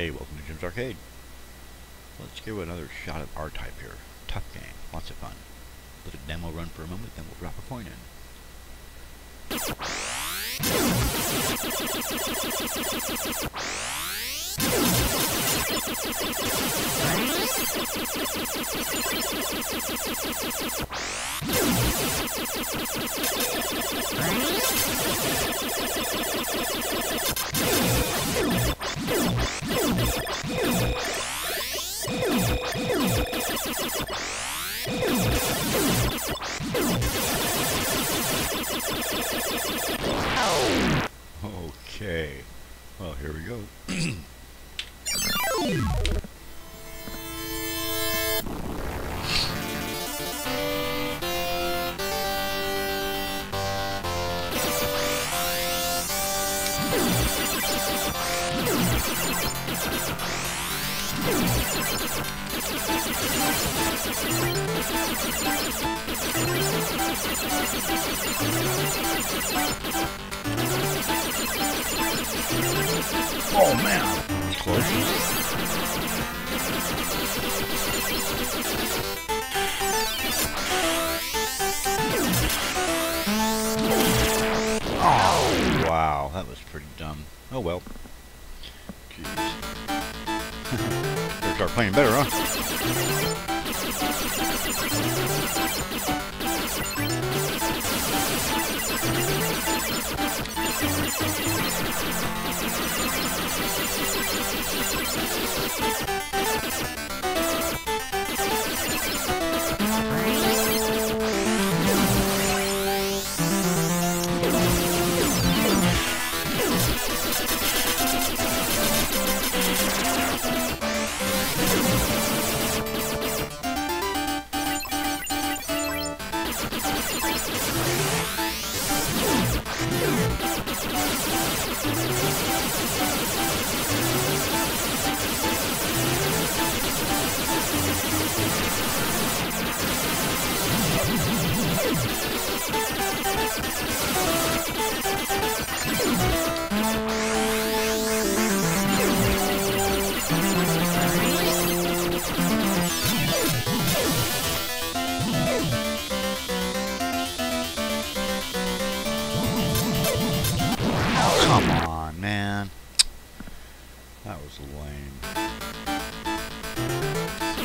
Hey, welcome to Jim's Arcade. Let's give another shot at R-Type here. Tough game, lots of fun. Let a demo run for a moment, then we'll drop a coin in. Okay. Well, here we go. Oh man, close. Oh wow, that was pretty dumb. Oh well. Start playing better, huh?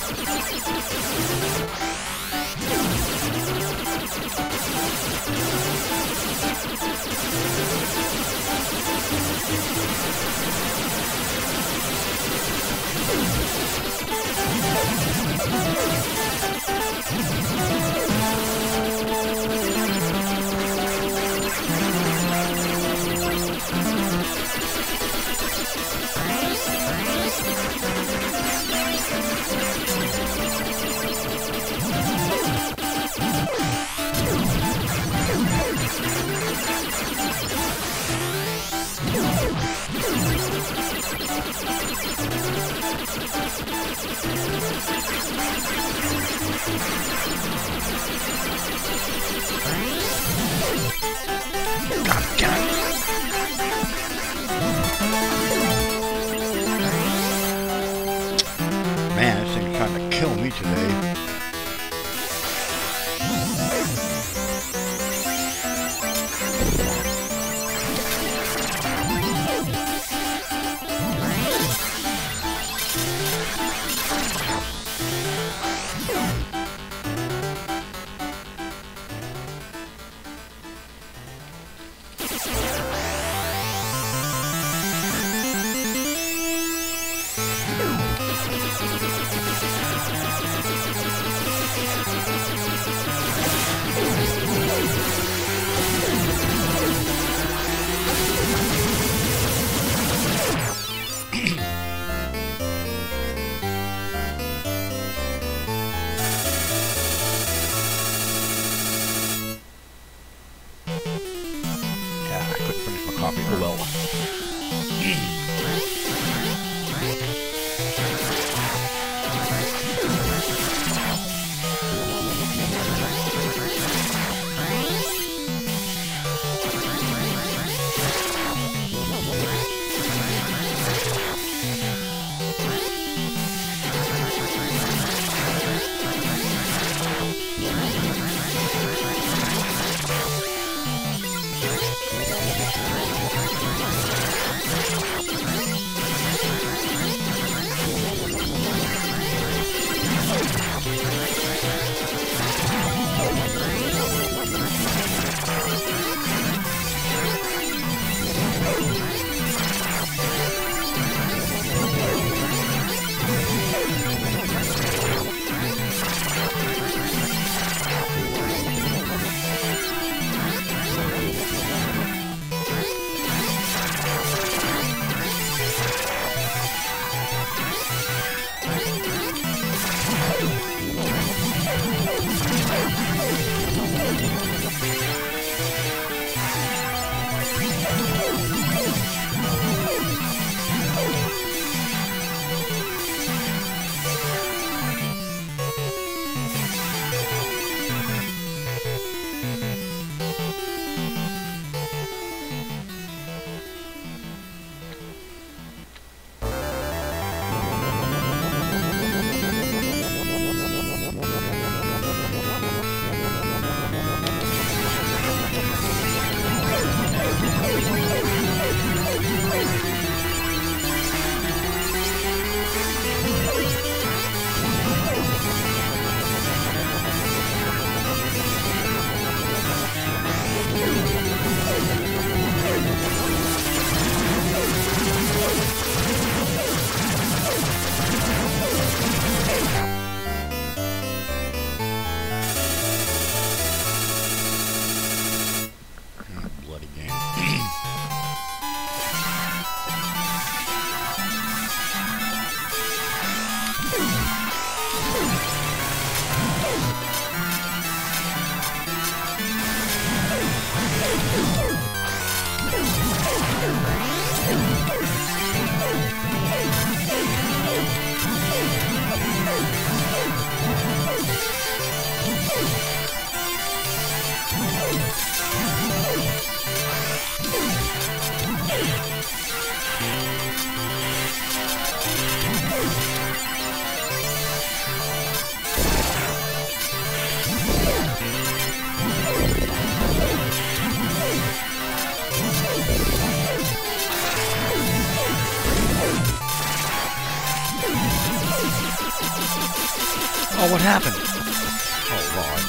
Come on, man. That was lame. God damn it. Man, this thing's trying to kill me today. Yeah, I Oh well.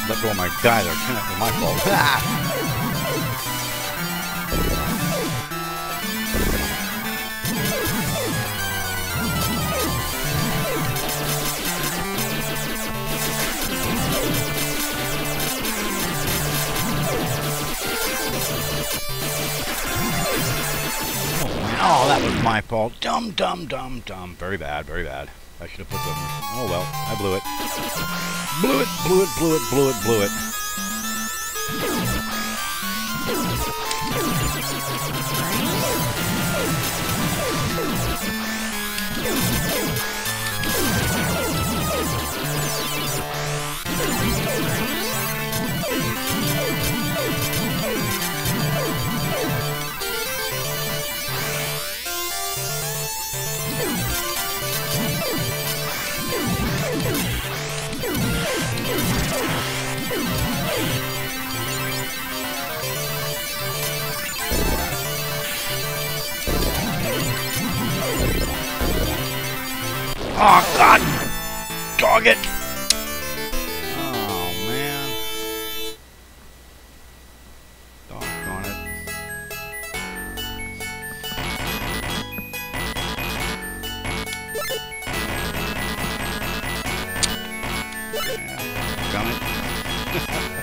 Let go of my guy there. Can't be my fault. Oh, that was my fault. Dumb, dumb, dumb, dumb. Very bad, very bad. I should have put some. Oh well, I blew it. Blew it, blew it, blew it, blew it, blew it. Oh God! Dog it! Oh man! It! Yeah, it.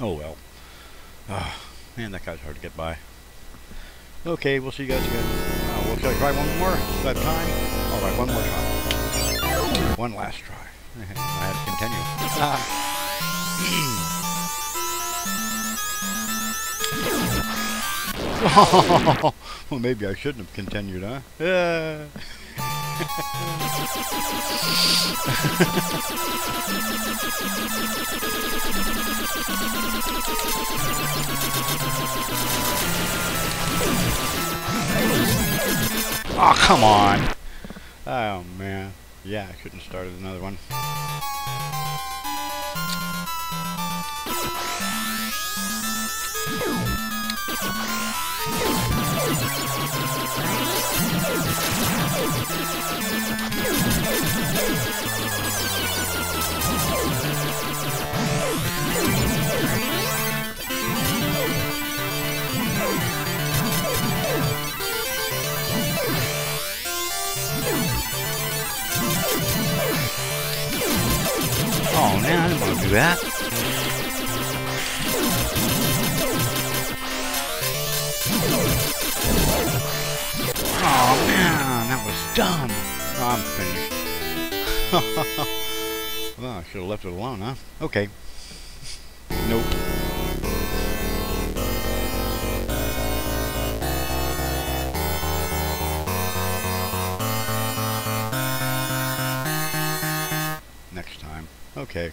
Oh well. Ah, man, that guy's hard to get by. Okay, we'll see you guys again. Uh, we'll try, try one more. Have time? All right, one more try. One last try. I had to continue. Ah. well, maybe I shouldn't have continued, huh? Yeah. Oh, come on. Oh, man. Yeah, I couldn't start another one. Oh, man, I didn't want to do that. Dumb. I'm finished. well, I should have left it alone, huh? Okay. Nope. Next time. Okay.